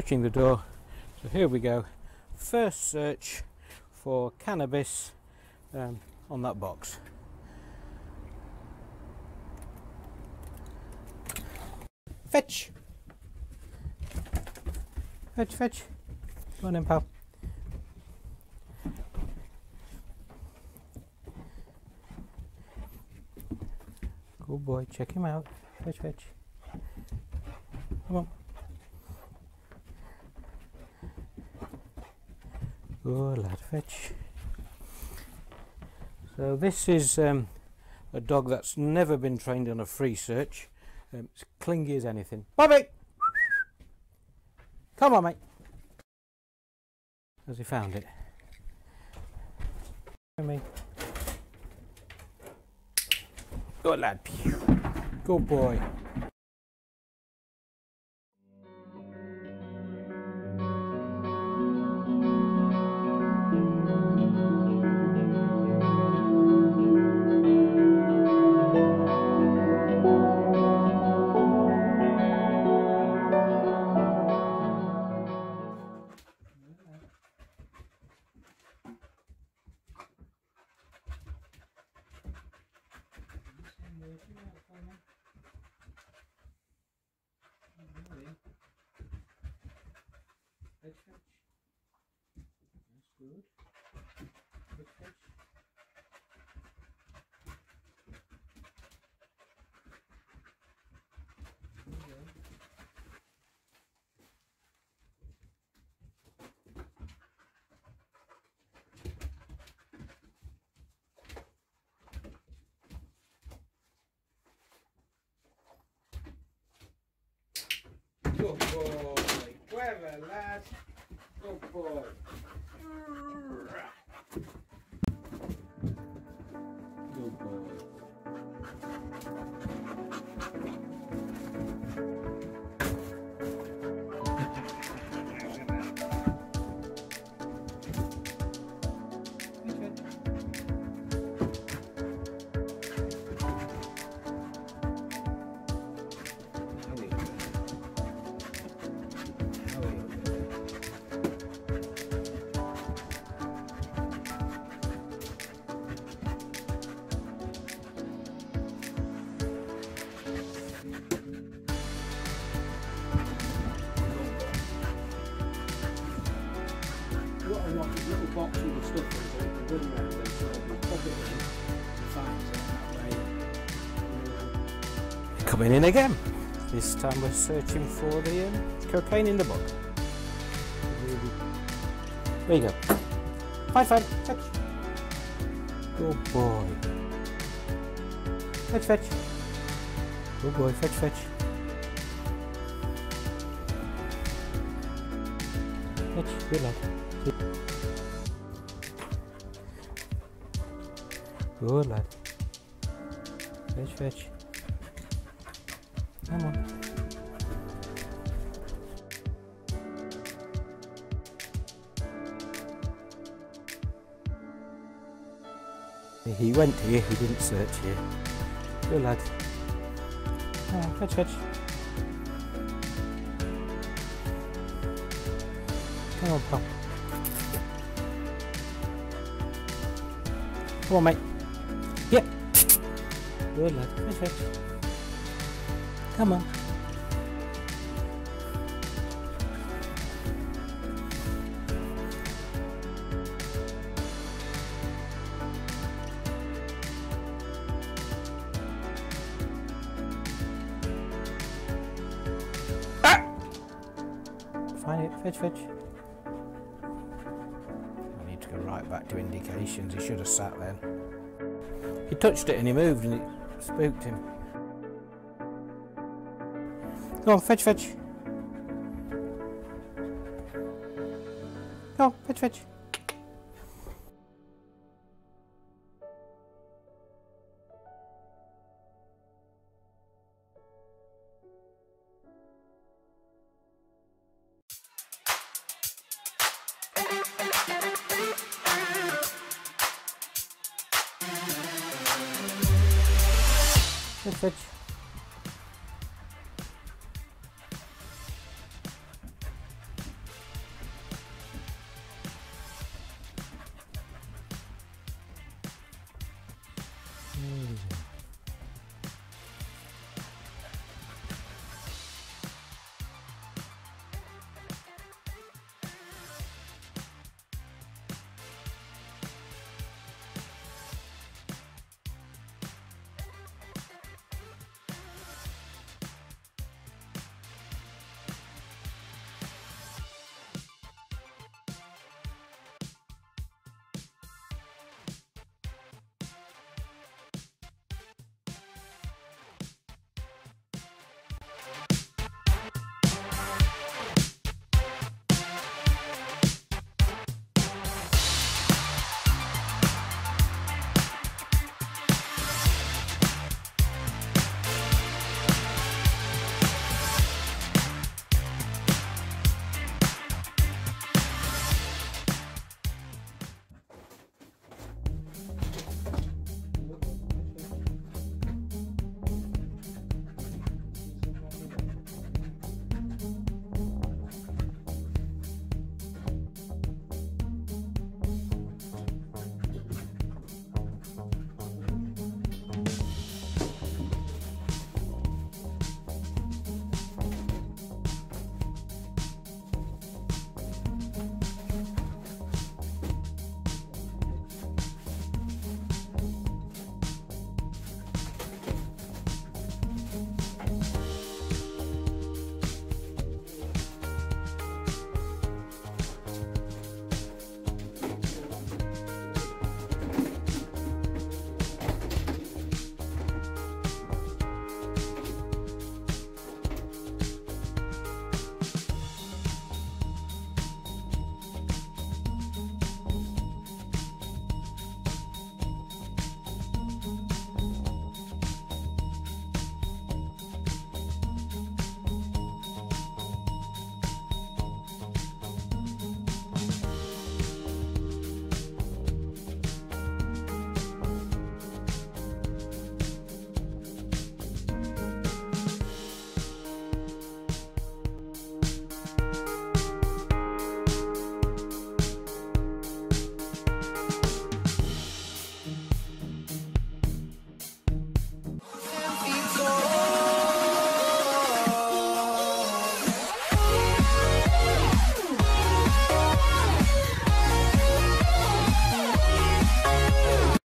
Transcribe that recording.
Approaching the door. So here we go. First search for cannabis um, on that box. Fetch! Fetch, fetch. Come on in, pal. Good boy, check him out. Fetch, fetch. Come on. Good lad, fetch. So this is um, a dog that's never been trained on a free search. Um, it's clingy as anything. Bobby! Come on, mate. Has he found it? Come Me. Good lad. Good boy. Fetch, fetch. That's good. Fetch. There you go. Lad. Good boy. Box the stuff in pop it in it that way. Coming in again. This time we're searching for the um, cocaine in the book. There you go. Fine, fine. Fetch. Good boy. Fetch, fetch. Good boy. Fetch, fetch. Fetch. Good lad. Good lad. Fetch, fetch. Come on. He went here, he didn't search here. Good lad. Oh, fetch, fetch. Come on, pal. Come on, mate. Yep. Good. Fetch, fetch. Come on. Ah! Find it. Fetch, fetch. I need to go right back to indications. He should have sat then. He touched it and he moved and it spooked him. Go on, fetch, fetch. Go on, fetch, fetch. Fetch, fetch.